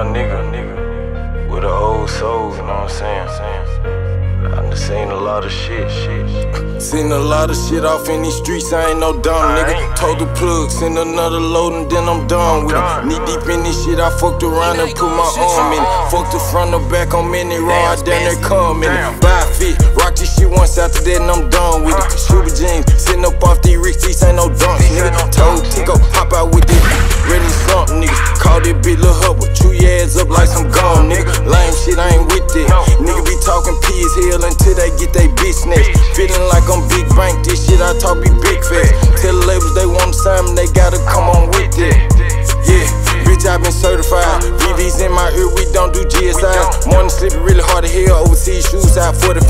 Young nigga, nigga, with an old soul, you know what I'm saying? I done seen a lot of shit, shit, shit. Seen a lot of shit off in these streets, I ain't no dumb nigga. Told the plug, send another load and then I'm done with it. Knee deep in this shit, I fucked around and put my arm in it. Uh-uh. Fucked the front or back, I'm in it raw, I down there come in it. Buy fit, rock this shit once after that and I'm done with it. Uh-huh. Super jeans, sitting up off these ricks, Lil Hubble, chew your ass up like some gum, nigga. Lame shit, I ain't with it. Nigga be talking P as hell until they get they bitch snatched. Feeling like I'm big bank, this shit I talk be big fast. Tell the labels they want something, they gotta come on with it. Yeah, bitch, I been certified. VVs in my ear, we don't do GSI. Morning sleeping really hard to hell, overseas shoes out 45.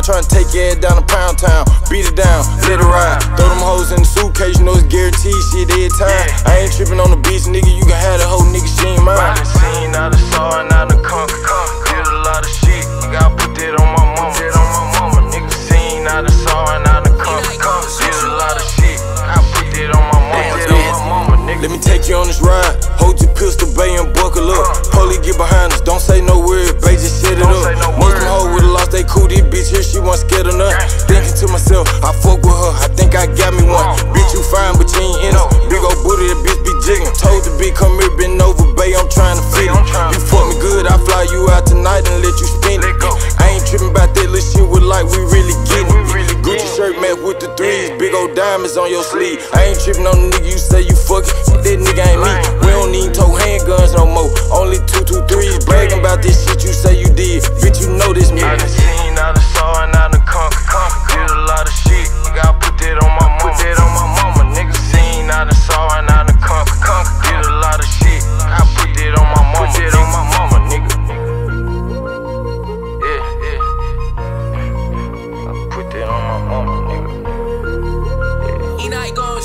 Pride, trying to take your ass down to Pound Town. Beat it down, let it ride. Throw them hoes in the suitcase, you know it's guaranteed shit every time. I ain't tripping on the beach, nigga. You can have the whole nigga, she ain't I mine. done seen, I done saw, and I done conquer. Did a lot of shit, nigga, I put that on my mama. That on my mama, nigga. Seen, I done saw, and I done conquer. Did a lot of shit, I put that on my mama. That on my mama, nigga. Let me take you on this ride. Hold your pistol, bay, and buckle up. Uh-huh. Police get behind us, don't say no I fuck with her, I think I got me one. Bitch, you fine, but you ain't in us. Big old booty, that bitch be jigging. Told the bitch, come here, bend over, bay, I'm trying to fit it. You fuck me good, I fly you out tonight and let you spin it. I ain't tripping about that little shit with like we really getting We it. really Gucci shirt match with the threes, big old diamonds on your sleeve. I ain't tripping on the nigga you say you fucking, that nigga ain't me. We don't need tow handguns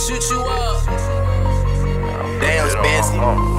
shoot you up. Damn, Spencer.